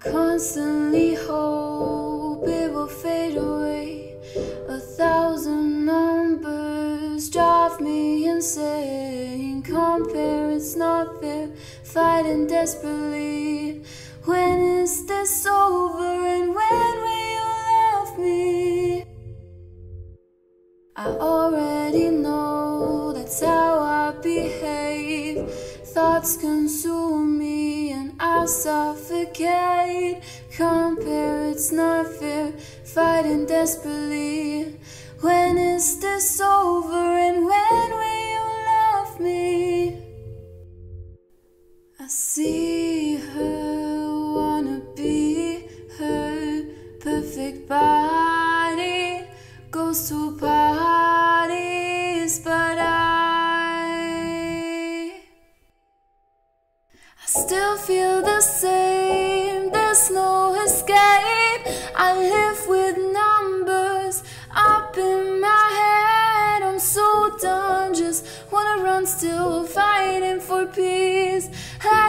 constantly hope it will fade away. A thousand numbers drive me insane. Compare, it's not fair. Fighting desperately. When is this over and when will you love me? I already know that's how I behave. Thoughts consume me suffocate. Compare, it's not fair. Fighting desperately. When is this over and when will you love me? I see her, wanna be her perfect body. Goes to parties, I still feel the same, there's no escape. I live with numbers up in my head. I'm so done, just wanna run, still fighting for peace. Be